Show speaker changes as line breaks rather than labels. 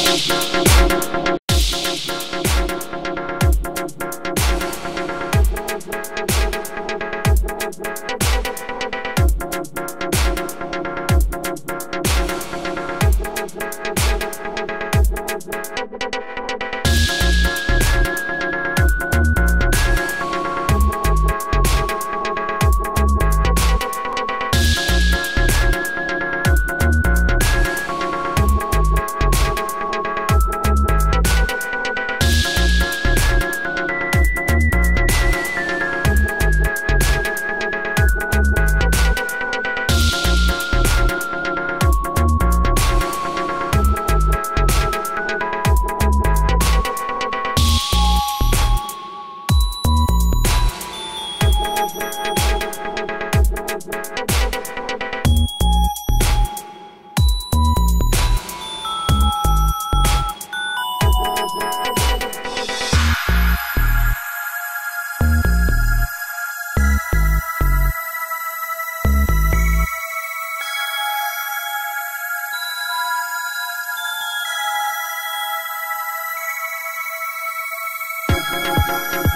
Thank Música